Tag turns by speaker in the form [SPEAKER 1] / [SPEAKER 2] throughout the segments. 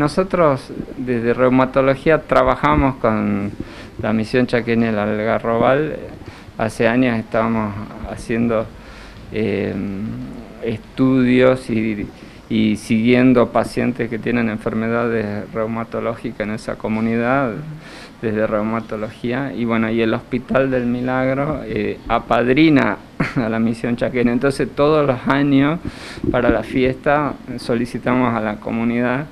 [SPEAKER 1] Nosotros desde reumatología trabajamos con la misión Chaqueña del Algarrobal. Hace años estábamos haciendo eh, estudios y, siguiendo pacientes que tienen enfermedades reumatológicas en esa comunidad desde reumatología y bueno y el Hospital del Milagro eh, apadrina a la misión chaqueña entonces todos los años para la fiesta solicitamos a la comunidad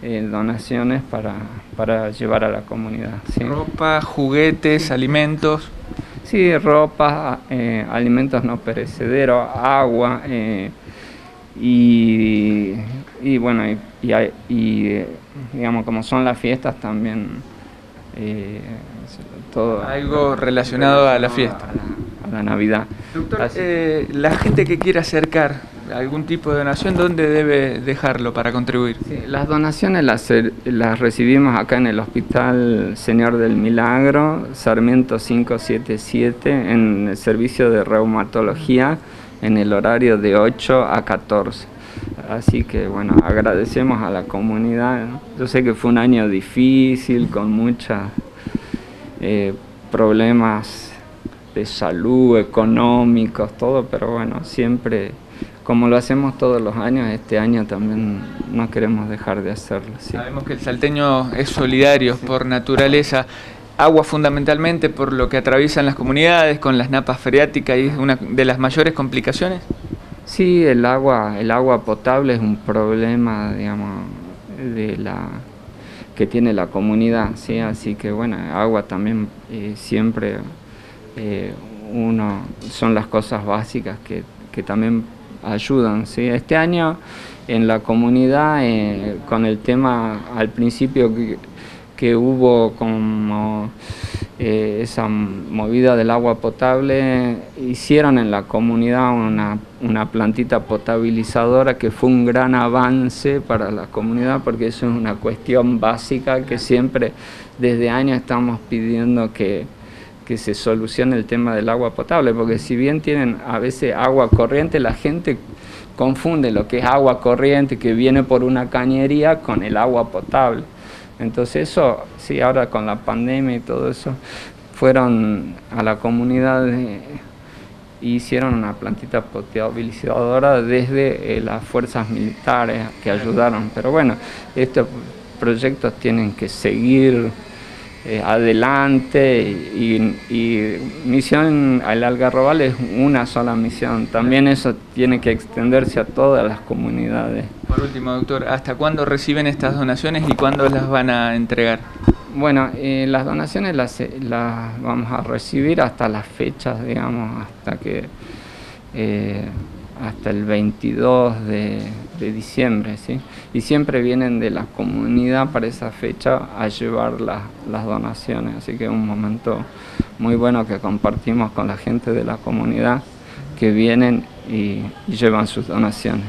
[SPEAKER 1] eh, donaciones para, para, llevar a la comunidad.
[SPEAKER 2] Ropa, juguetes, alimentos.
[SPEAKER 1] Sí, ropa, eh, alimentos no perecederos, agua eh, y, y, bueno, y, y, digamos como son las fiestas también
[SPEAKER 2] todo. Algo relacionado a la fiesta.
[SPEAKER 1] A la, Navidad.
[SPEAKER 2] Doctor, la gente que quiera acercar algún tipo de donación, ¿dónde debe dejarlo para contribuir?
[SPEAKER 1] las donaciones las, las, recibimos acá en el Hospital Señor del Milagro, Sarmiento 577, en el servicio de reumatología, en el horario de 8 a 14. Así que bueno, agradecemos a la comunidad. Yo sé que fue un año difícil, con muchos eh, problemas de salud, económicos, todo, pero bueno, siempre como lo hacemos todos los años, este año también no queremos dejar de hacerlo.
[SPEAKER 2] Sabemos que el salteño es solidario por naturaleza. Agua fundamentalmente por lo que atraviesan las comunidades con las napas freáticas y es una de las mayores complicaciones.
[SPEAKER 1] Sí, el agua, el agua potable es un problema, digamos, de la que tiene la comunidad, sí, así que bueno, agua también eh, siempre eh, uno son las cosas básicas que, que también ayudan. ¿sí? Este año en la comunidad, eh, con el tema al principio que, hubo como eh, esa movida del agua potable, hicieron en la comunidad una, una, plantita potabilizadora que fue un gran avance para la comunidad porque eso es una cuestión básica que siempre desde años estamos pidiendo que que se solucione el tema del agua potable, porque si bien tienen a veces agua corriente, la gente confunde lo que es agua corriente que viene por una cañería con el agua potable. Entonces eso, sí, ahora con la pandemia y todo eso, fueron a la comunidad y hicieron una plantita potabilizadora desde eh, las fuerzas militares que ayudaron. Pero bueno, estos proyectos tienen que seguir eh, adelante y, misión al Algarrobal es una sola misión. También eso tiene que extenderse a todas las comunidades.
[SPEAKER 2] Por último, doctor, ¿hasta cuándo reciben estas donaciones y cuándo las van a entregar?
[SPEAKER 1] Bueno, eh, las donaciones las, las, vamos a recibir hasta las fechas, digamos, hasta que eh, hasta el 22 de, diciembre, ¿sí? Y siempre vienen de la comunidad para esa fecha a llevar las donaciones, así que es un momento muy bueno que compartimos con la gente de la comunidad que vienen y llevan sus donaciones.